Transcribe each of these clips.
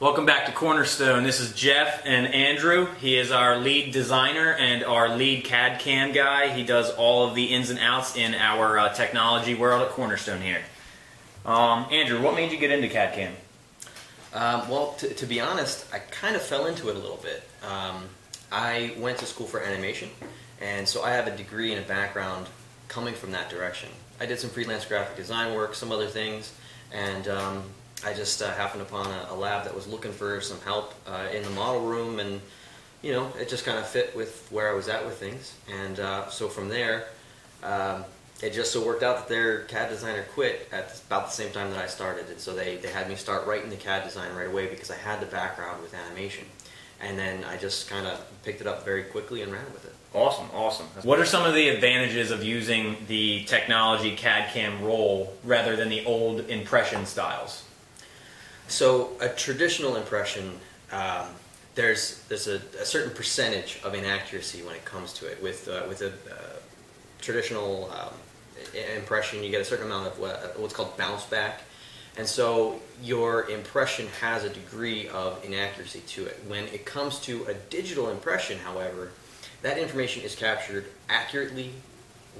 Welcome back to Cornerstone. This is Jeff and Andrew. He is our lead designer and our lead CAD CAM guy. He does all of the ins and outs in our uh, technology world at Cornerstone here. Um, Andrew, what made you get into CAD CAM? Um, well, to, be honest, I kind of fell into it a little bit. Um, I went to school for animation, and so I have a degree and a background coming from that direction. I did some freelance graphic design work, some other things, and um, I just uh, happened upon a, a, lab that was looking for some help uh, in the model room, and you know, it just kind of fit with where I was at with things. And uh, so from there, um, it just so worked out that their CAD designer quit at about the same time that I started, and so they, they had me start writing the CAD design right away because I had the background with animation. And then I just kind of picked it up very quickly and ran with it. Awesome, awesome. What are some of the advantages of using the technology CAD CAM roll rather than the old impression styles? So a traditional impression, um, there's there's a, a, certain percentage of inaccuracy when it comes to it. With uh, with a uh, traditional um, impression, you get a certain amount of what, what's called bounce back, and so your impression has a degree of inaccuracy to it. When it comes to a digital impression, however, that information is captured accurately,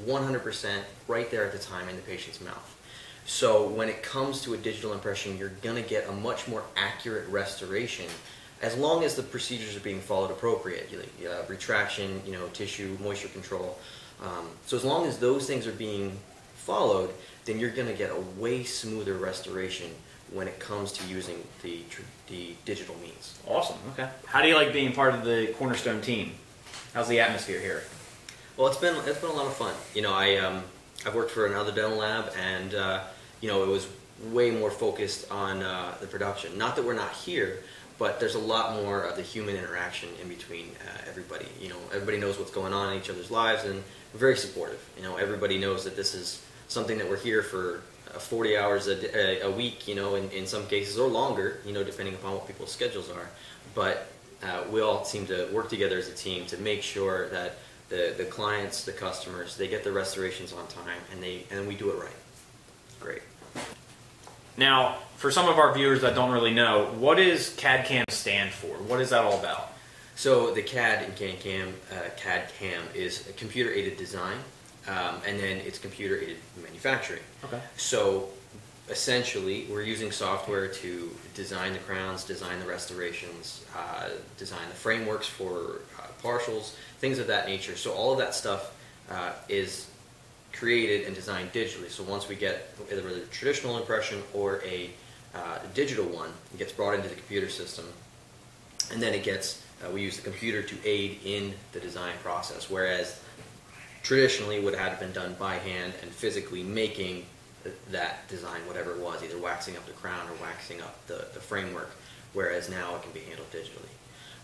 100% right there at the time in the patient's mouth. So when it comes to a digital impression, you're going to get a much more accurate restoration as long as the procedures are being followed appropriately. Uh, retraction, you know, tissue, moisture control. Um, so as long as those things are being followed, then you're going to get a way smoother restoration when it comes to using the, the digital means. Awesome. Okay. How do you like being part of the Cornerstone team? How's the atmosphere here? Well, it's been it's been a lot of fun. You know, I um, I've worked for another dental lab, and uh, you know, it was way more focused on uh, the production. Not that we're not here, but there's a lot more of the human interaction in between uh, everybody. You know, everybody knows what's going on in each other's lives, and we're very supportive. You know, everybody knows that this is something that we're here for uh, 40 hours a, a, week. You know, in, in some cases or longer. You know, depending upon what people's schedules are. But uh, we all seem to work together as a team to make sure that the, the clients, the customers, they get the restorations on time, and they and we do it right. Great. Now, for some of our viewers that don't really know, what does CAD CAM stand for? What is that all about? So the CAD in CAD CAM, uh, CAD CAM is computer aided design, um, and then it's computer aided manufacturing. Okay. So essentially, we're using software to design the crowns, design the restorations, uh, design the frameworks for uh, partials, things of that nature. So all of that stuff uh, is created and designed digitally. So once we get either a traditional impression or a uh, digital one, it gets brought into the computer system, and then it gets uh, we use the computer to aid in the design process. Whereas traditionally would have been done by hand and physically making that design, whatever it was, either waxing up the crown or waxing up the, the framework, whereas now it can be handled digitally.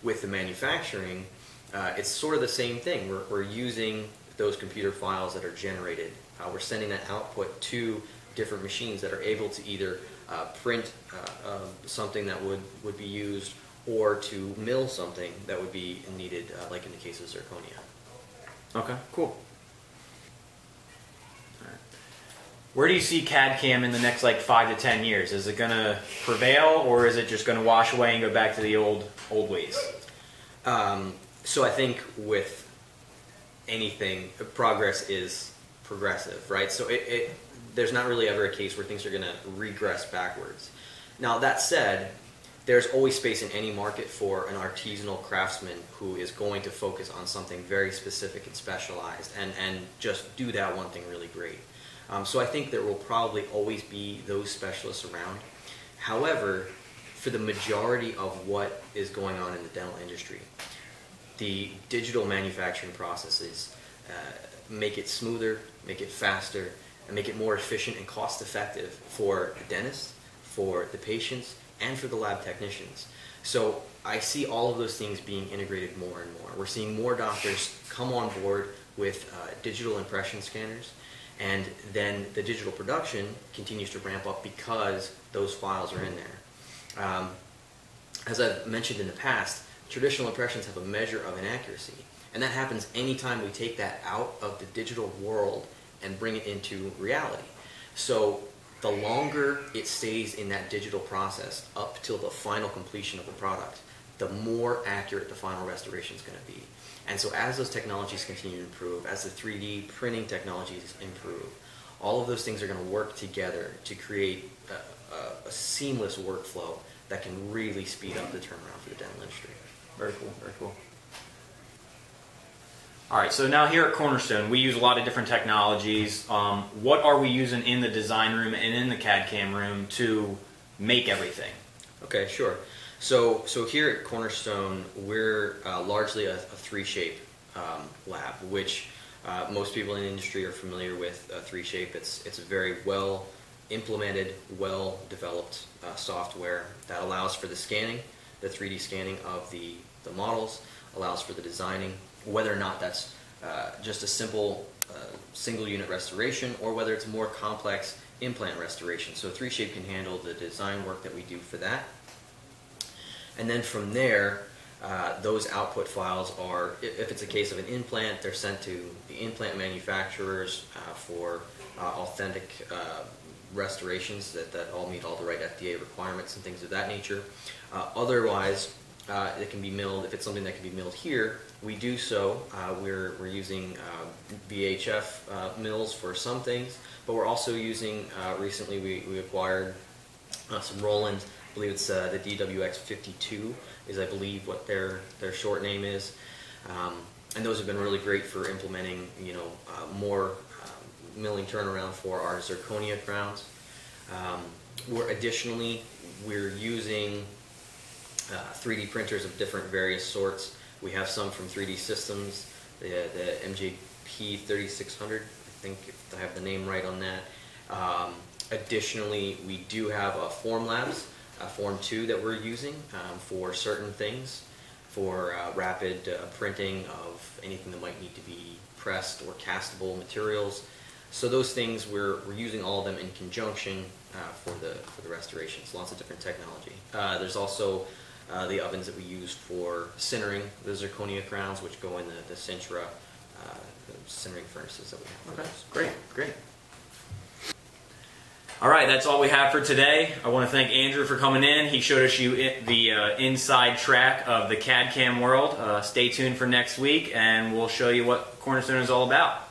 With the manufacturing, uh, it's sort of the same thing. We're, we're using those computer files that are generated. Uh, we're sending that output to different machines that are able to either uh, print uh, um, something that would, would be used or to mill something that would be needed, uh, like in the case of zirconia. Okay, cool. Where do you see CAD CAM in the next like five to ten years? Is it going to prevail, or is it just going to wash away and go back to the old old ways? Um, so I think with anything, progress is progressive, right? So it, it there's not really ever a case where things are going to regress backwards. Now that said, there's always space in any market for an artisanal craftsman who is going to focus on something very specific and specialized and, and just do that one thing really great. Um, so I think there will probably always be those specialists around. However, for the majority of what is going on in the dental industry, the digital manufacturing processes uh, make it smoother, make it faster, and make it more efficient and cost effective for the dentist, for the patients, and for the lab technicians. So I see all of those things being integrated more and more. We're seeing more doctors come on board with uh, digital impression scanners, and then the digital production continues to ramp up because those files are in there. Um, as I've mentioned in the past, traditional impressions have a measure of inaccuracy. And that happens anytime we take that out of the digital world and bring it into reality. So the longer it stays in that digital process up till the final completion of the product, the more accurate the final restoration is going to be. And so as those technologies continue to improve, as the 3D printing technologies improve, all of those things are going to work together to create a, a, a seamless workflow that can really speed up the turnaround for the dental industry. Very cool. Very cool. All right. So now here at Cornerstone, we use a lot of different technologies. Um, what are we using in the design room and in the CAD CAM room to make everything? Okay, sure. So, so here at Cornerstone, we're uh, largely a, a 3Shape um, lab, which uh, most people in the industry are familiar with. Uh, 3Shape. It's it's a very well implemented, well developed uh, software that allows for the scanning, the 3D scanning of the the models, allows for the designing, whether or not that's uh, just a simple uh, single unit restoration or whether it's more complex implant restoration. So 3Shape can handle the design work that we do for that. And then from there, uh, those output files are, if it's a case of an implant, they're sent to the implant manufacturers uh, for uh, authentic uh, restorations that, that all meet all the right FDA requirements and things of that nature. Uh, otherwise, uh, it can be milled, if it's something that can be milled here, we do so. we're, we're using VHF mills for some things, but we're also using, recently we, we acquired some Roland I believe it's uh, the DWX52 is I believe what their their short name is, um, and those have been really great for implementing you know uh, more uh, milling turnaround for our zirconia crowns. Um, we're additionally we're using 3D uh, printers of different various sorts. We have some from 3D Systems, the, the MJP 3600. I think if I have the name right on that. Um, additionally, we do have a Formlabs uh, Form 2 that we're using um, for certain things, for uh, rapid uh, printing of anything that might need to be pressed or castable materials. So those things, we're, we're using all of them in conjunction uh, for, the, for the restorations, lots of different technology. Uh, there's also uh, the ovens that we use for sintering the zirconia crowns, which go in the, the Sintra sintering furnaces that we have. Okay, great, great. All right, that's all we have for today. I want to thank Andrew for coming in. He showed us you the uh, inside track of the CAD CAM world. Uh, stay tuned for next week, and we'll show you what Cornerstone is all about.